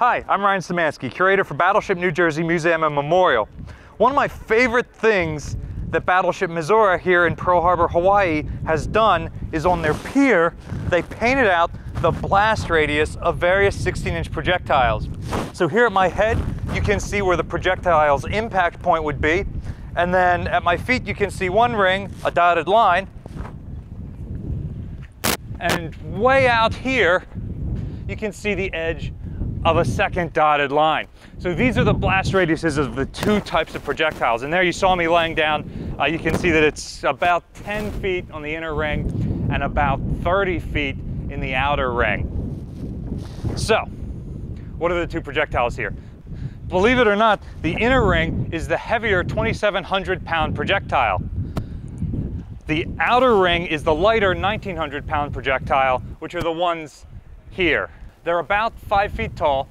Hi, I'm Ryan Szimanski, curator for Battleship New Jersey Museum and Memorial. One of my favorite things that Battleship Missoura here in Pearl Harbor, Hawaii has done is on their pier, they painted out the blast radius of various 16 inch projectiles. So here at my head, you can see where the projectile's impact point would be. And then at my feet, you can see one ring, a dotted line. And way out here, you can see the edge of a second dotted line. So these are the blast radiuses of the two types of projectiles. And there you saw me laying down, uh, you can see that it's about 10 feet on the inner ring and about 30 feet in the outer ring. So, what are the two projectiles here? Believe it or not, the inner ring is the heavier 2,700 pound projectile. The outer ring is the lighter 1,900 pound projectile, which are the ones here. They're about five feet tall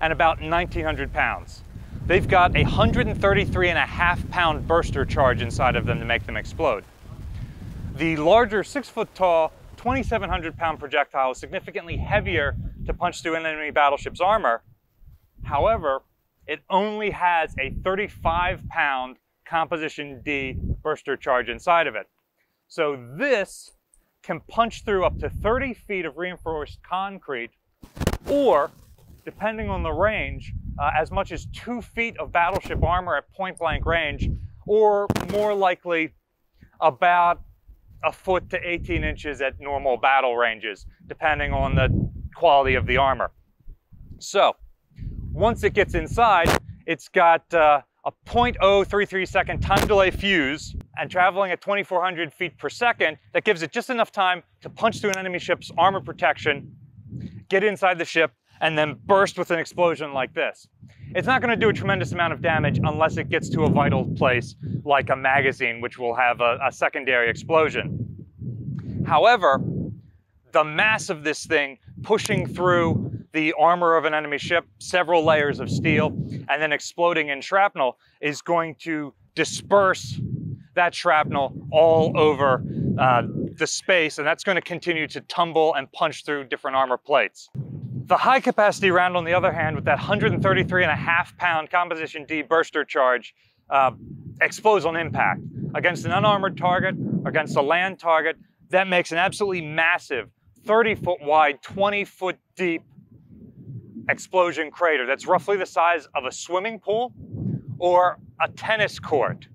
and about 1,900 pounds. They've got a 133 and a half pound burster charge inside of them to make them explode. The larger six foot tall, 2,700 pound projectile is significantly heavier to punch through an enemy battleship's armor. However, it only has a 35 pound composition D burster charge inside of it. So this can punch through up to 30 feet of reinforced concrete or, depending on the range, uh, as much as two feet of battleship armor at point blank range, or more likely about a foot to 18 inches at normal battle ranges, depending on the quality of the armor. So, once it gets inside, it's got uh, a 0.033 second time delay fuse and traveling at 2,400 feet per second, that gives it just enough time to punch through an enemy ship's armor protection get inside the ship, and then burst with an explosion like this. It's not going to do a tremendous amount of damage unless it gets to a vital place like a magazine, which will have a, a secondary explosion. However, the mass of this thing pushing through the armor of an enemy ship, several layers of steel, and then exploding in shrapnel is going to disperse that shrapnel all over uh, the space, and that's going to continue to tumble and punch through different armor plates. The high capacity round, on the other hand, with that 133 and a half pound composition D burster charge, uh, explodes on impact against an unarmored target, against a land target. That makes an absolutely massive 30 foot wide, 20 foot deep explosion crater that's roughly the size of a swimming pool or a tennis court.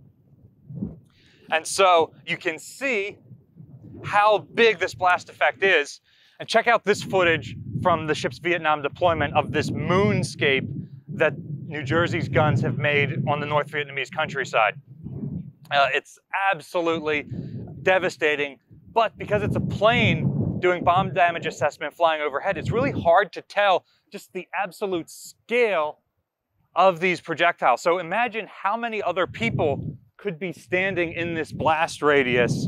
And so you can see how big this blast effect is. And check out this footage from the ship's Vietnam deployment of this moonscape that New Jersey's guns have made on the North Vietnamese countryside. Uh, it's absolutely devastating, but because it's a plane doing bomb damage assessment flying overhead, it's really hard to tell just the absolute scale of these projectiles. So imagine how many other people could be standing in this blast radius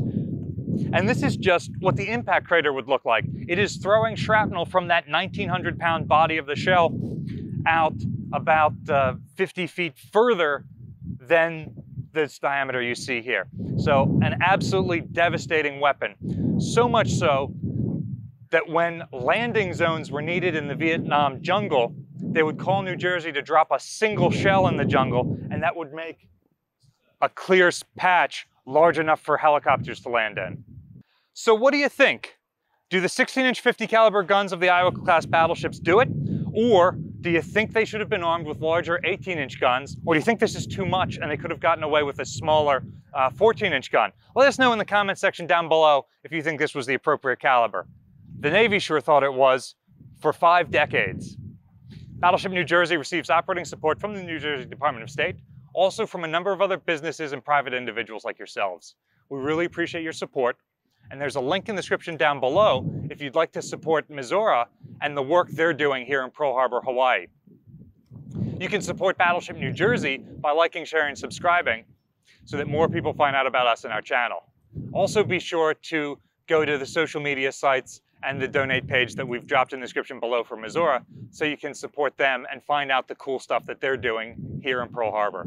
and this is just what the impact crater would look like. It is throwing shrapnel from that 1900 pound body of the shell out about uh, 50 feet further than this diameter you see here. So an absolutely devastating weapon. So much so that when landing zones were needed in the Vietnam jungle, they would call New Jersey to drop a single shell in the jungle, and that would make a clear patch large enough for helicopters to land in. So what do you think? Do the 16-inch 50 caliber guns of the Iowa-class battleships do it? Or do you think they should have been armed with larger 18-inch guns? Or do you think this is too much and they could have gotten away with a smaller 14-inch uh, gun? Let us know in the comment section down below if you think this was the appropriate caliber. The Navy sure thought it was for five decades. Battleship New Jersey receives operating support from the New Jersey Department of State, also from a number of other businesses and private individuals like yourselves. We really appreciate your support and there's a link in the description down below if you'd like to support Missoura and the work they're doing here in Pearl Harbor, Hawaii. You can support Battleship New Jersey by liking, sharing, and subscribing so that more people find out about us and our channel. Also be sure to go to the social media sites and the donate page that we've dropped in the description below for Missoura so you can support them and find out the cool stuff that they're doing here in Pearl Harbor.